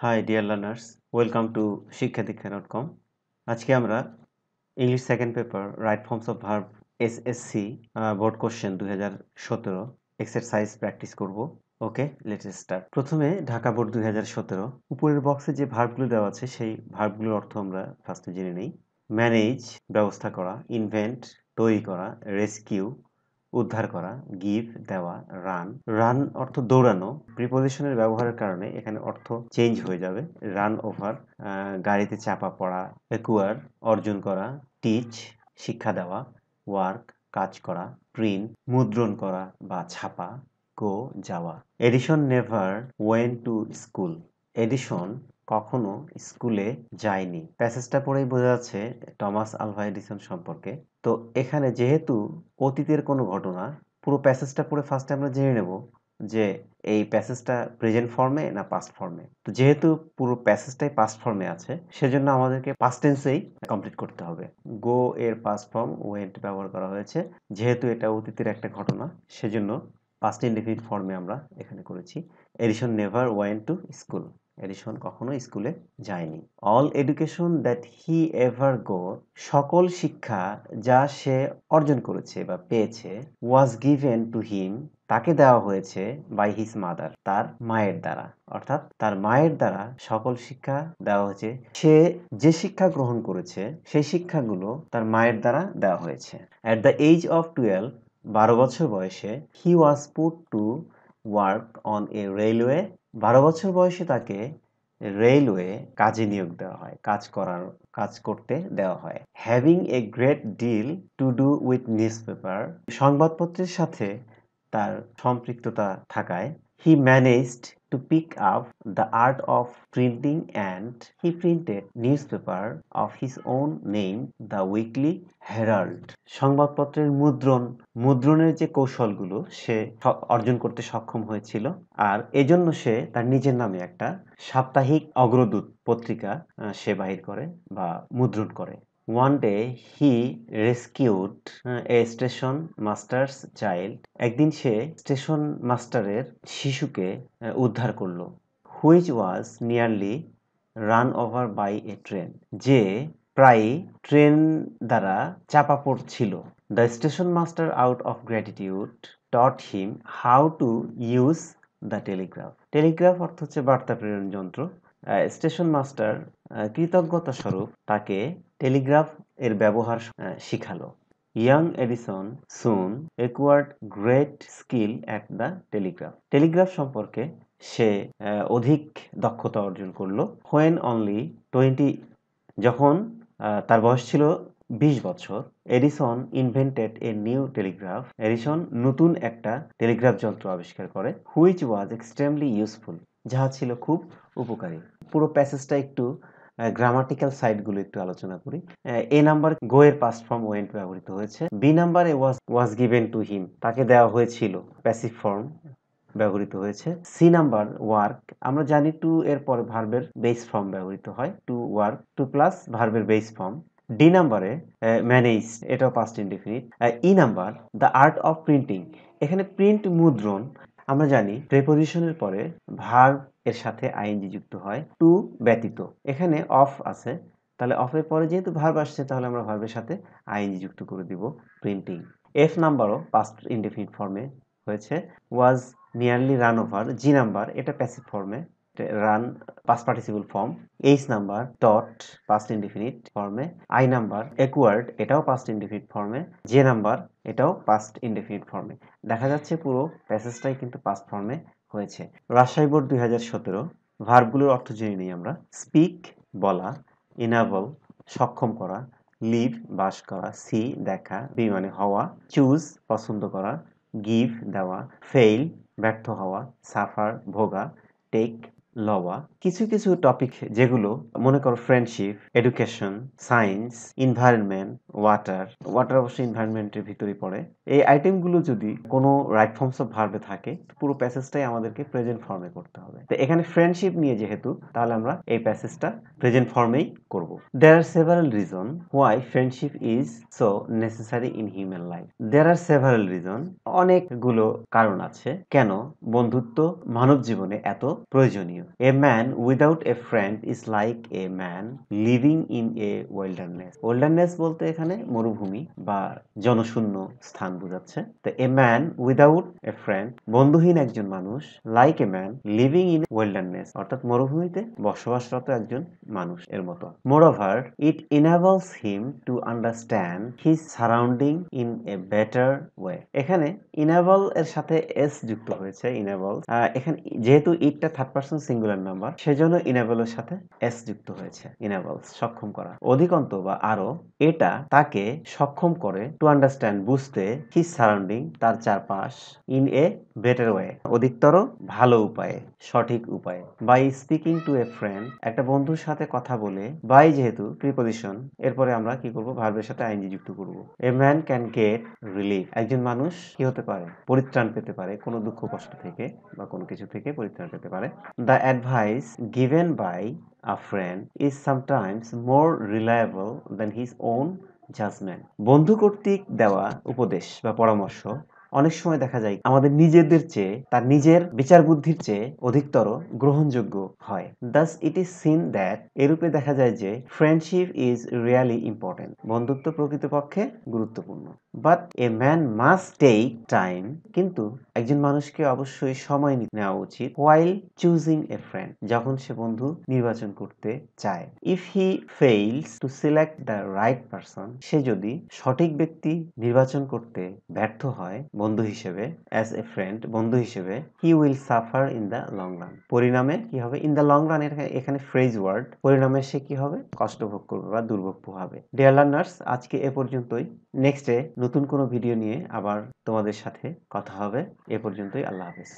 Hi dear learners welcome to Shiksha Diksha dot com আজকে আমরা English second paper right forms of verb S S C board question দুই হাজার সতেরো exercise practice করব ওকে latest start প্রথমে Dhaka board দুই হাজার সতেরো উপরের বক্সে যে ভার্বগুলো দেওয়া আছে, সেই ভার্বগুলোর অর্থ আমরা ফার্স্টে জেনে নিই. ম্যানেজ ব্যবস্থা করা ইনভেন্ট তৈরি করা রেস্কিউ উদ্ধার করা, গিভ, দেওয়া, রান। রান অর্থ দৌড়ানো। প্রিপোজিশনের ব্যবহারের কারণে এখানে অর্থ চেঞ্জ হয়ে যাবে। রান ওভার গাড়িতে চাপা পড়া, একুয়ার, অর্জন করা, টিচ, শিক্ষা দেওয়া, ওয়ার্ক, কাজ করা, প্রিন্ট, মুদ্রণ করা বা ছাপা, গো, যাওয়া। Edison never went to school. Edison কখনো স্কুলে যায়নি। প্যাসেজটা পড়েই বোঝা যাচ্ছে টমাস আলভা এডিসন সম্পর্কে। তো এখানে যেহেতু অতীতের কোনো ঘটনা, পুরো প্যাসেজটা পড়ে ফার্স্টে আমরা জেনে নেব যে এই প্যাসেজটা প্রেজেন্ট ফর্মে না পাস্ট ফর্মে তো যেহেতু পুরো প্যাসেজটাই পাস্ট ফর্মে আছে, সেজন্য আমাদেরকে পাস্ট টেন্সেই কমপ্লিট করতে হবে। গো এর পাস্ট ফর্ম ওয়েন্ট ব্যবহার করা হয়েছে। যেহেতু এটা অতীতের একটা ঘটনা, সেজন্য পাস্ট ইনডিফিনিট ফর্মে আমরা এখানে করেছি। Edison never went to school Edison কখনো স্কুলে যায়নি। All education that he ever go সকল শিক্ষা যা সে অর্জন করেছে বা পেয়েছে ওয়াজ গিভেন টু হিম তাকে দেওয়া হয়েছে বাই হিজ মাদার তার মায়ের দ্বারা। অর্থাৎ তার মায়ের দ্বারা সকল শিক্ষা দেওয়া হয়েছে। সে যে শিক্ষা গ্রহণ করেছে, সেই শিক্ষাগুলো তার মায়ের দ্বারা দেওয়া হয়েছে। At the age of twelve বারো বছর বয়সে he was put to work on a railway বারো বছর বয়সে তাকে রেলওয়ে কাজে নিয়োগ দেওয়া হয়, কাজ করার, কাজ করতে দেওয়া হয়। Having a great deal to do with newspaper সংবাদপত্রের সাথে তার সম্পৃক্ততা থাকায় he managed pick up the art of printing and he printed newspaper of his own name the Weekly Herald সংবাদপত্রের মুদ্রণ, মুদ্রণের যে কৌশলগুলো সে অর্জন করতে সক্ষম হয়েছিল আর এজন্য সে তার নিজের নামে একটা সাপ্তাহিক অগ্রদূত পত্রিকা সে বাহির করে বা মুদ্রণ করে। One day he rescued a station master's child একদিন সে স্টেশন মাস্টারের শিশুকে উদ্ধার করল which was nearly run over by a train যে প্রায় ট্রেন দ্বারা চাপা পড়ছিল। The station master out of gratitude taught him how to use the telegraph telegraph অর্থ হচ্ছে বার্তা প্রেরণ যন্ত্র। স্টেশন মাস্টার কৃতজ্ঞতা স্বরূপ তাকে টেলিগ্রাফ এর ব্যবহার শিখালো। Young Edison soon acquired great skill at the telegraph. Telegraph সম্পর্কে সে অধিক দক্ষতা অর্জন করল হোয়েন অনলি টোয়েন্টি, যখন তার বয়স ছিল বিশ বছর। Edison invented a new telegraph. Edison নতুন একটা টেলিগ্রাফ যন্ত্র আবিষ্কার করে, হুইচ ওয়াজ এক্সট্রিমলি ইউজফুল, যাহা ছিল খুব উপকারী। পুরো প্যাসেজটা একটু গ্রামাটিক্যাল সাইডগুলো একটু আলোচনা করি। এ নাম্বার গো এর পাস্ট ফর্ম ওয়েন্ট ব্যবহৃত হয়েছে। বি নাম্বারে ওয়াজ ওয়াজ গিভেন টু হিম তাকে দেওয়া হয়েছিল। প্যাসিভ ফর্ম ব্যবহৃত হয়েছে। সি নাম্বার ওয়ার্ক আমরা জানি টু এর পরে ভার্বের বেস ফর্ম ব্যবহৃত হয়। টু ওয়ার্ক টু প্লাস ভার্বের বেস ফর্ম ডি নাম্বারে ম্যানেজ এটাও past indefinite E number the art of printing এখানে প্রিন্ট মুদ্রণ আমরা জানি প্রেপোজিশনের পরে ভার্ব এর সাথে আইএনজি যুক্ত হয় টু ব্যতীত। এখানে অফ আছে, তাহলে অফের পরে যেহেতু ভার্ব আসছে, তাহলে আমরা ভার্বের সাথে আইএনজি যুক্ত করে দিব প্রিন্টিং এফ নাম্বারও পাস্ট ইনডিফিনিট ফর্মে হয়েছে was nearly run over G number এটা প্যাসিভ ফর্মে run past participle form H number dot past indefinite ফর্মে আই নাম্বার একুয়ার্ড এটাও পাস্ট ইনডিফিনিট ফর্মে জে নাম্বার এটাও পাস্ট ইনডিফিনিট ফর্মে দেখা যাচ্ছে পুরো প্যাসেজটাই কিন্তু পাস্ট ফর্মে হয়েছে। রাজশাহী বোর্ড দুই হাজার সতেরো, ভার্বগুলোর অর্থ জেনে নিই আমরা। স্পিক বলা ইনাবল সক্ষম করা লিভ বাস করা সি দেখা বি মানে হওয়া চুজ পছন্দ করা গিভ দেওয়া ফেইল ব্যর্থ হওয়া সাফার ভোগা টেক লওয়া কিছু কিছু টপিক যেগুলো মনে করো friendship education science environment water water অবশ্যই ইনভায়রনমেন্টের ভিতরে পড়ে। এই আইটেমগুলো যদি কোনো রাইট ফর্মস অফ ভার্বে থাকে, পুরো প্যাসেজটাই আমাদেরকে প্রেজেন্ট ফর্মে করতে হবে। তো এখানে ফ্রেন্ডশিপ নিয়ে যেহেতু, তাহলে আমরা এই প্যাসেজটা প্রেজেন্ট ফর্মেই করব। There are several reason why friendship is so necessary in human life there are several reason অনেকগুলো কারণ আছে। কেন? বন্ধুত্ব মানব জীবনে এত প্রয়োজনীয়। Continue a man without a friend is like a man living in a wilderness wilderness বলতে এখানে মরুভূমি বা জনশূন্য স্থান বোঝাচ্ছে। তো a man without a friend বন্ধুহীন একজন মানুষ like a man living in wilderness অর্থাৎ মরুভূমিতে বসবাসরত একজন মানুষ এর মতো। Moreover it enables him to understand his surrounding in a better way এখানে ইনেবল এর সাথে এস যুক্ত হয়েছে ইনেবল এখানে যেহেতু ইটটা থার্ড পার্সন সিঙ্গুলার নাম্বার সেজন্য ইনেবল এর সাথে এস যুক্ত হয়েছে ইনেবলস সক্ষম করা। অধিকন্ত বা আরও এটা তাকে সক্ষম করে টু আন্ডারস্ট্যান্ড বুঝতে হিজ সারাউন্ডিং তার চারপাশ ইন এ বেটার ওয়ে অধিকতর ভালো উপায়ে, সঠিক উপায়ে। By speaking to a friend একটা বন্ধুর সাথে কথা বলে বাই যেহেতু প্রিপজিশন এরপরে আমরা কি করব? ভার্বের সাথে আইনজি যুক্ত করব। A man can get relief একজন মানুষ কি হতে পারে? পরিত্রাণ পেতে পারে, কোনো দুঃখ কষ্ট থেকে বা কোনো কিছু থেকে পরিত্রাণ পেতে পারে। The advice given by a friend is sometimes more reliable than his own judgement বন্ধু কর্তৃক দেওয়া উপদেশ বা পরামর্শ অনেক সময় দেখা যায় আমাদের নিজেদের চেয়ে, তার নিজের বিচার বুদ্ধির চেয়ে অধিকতর গ্রহণযোগ্য হয়। Thus it is seen that এরূপে দেখা যায় যে ফ্রেন্ডশিপ ইজ রিয়ালি ইম্পর্টেন্ট বন্ধুত্ব প্রকৃতপক্ষে গুরুত্বপূর্ণ। But a man must take time কিন্তু একজন মানুষকে অবশ্যই সময় নেওয়া উচিত ওয়াইল চুজিং এ ফ্রেন্ড যখন সে বন্ধু নির্বাচন করতে চায়। If he fails to select the right person সে যদি সঠিক ব্যক্তি নির্বাচন করতে ব্যর্থ হয়, বন্ধু হিসেবে অ্যাজ এ ফ্রেন্ড বন্ধু হিসেবে he will suffer in the long run পরিণামে কি হবে? ইন দ্য লং রান এখানে ফ্রেজ ওয়ার্ড পরিণামে সে কি হবে? কষ্ট ভোগ করবে বা দুর্ভোগ পোহাবে। ডিয়ার লার্নার্স আজকে এ পর্যন্তই। নেক্সটে নতুন কোনো ভিডিও নিয়ে আবার তোমাদের সাথে কথা হবে। এ পর্যন্তই আল্লাহ হাফেজ।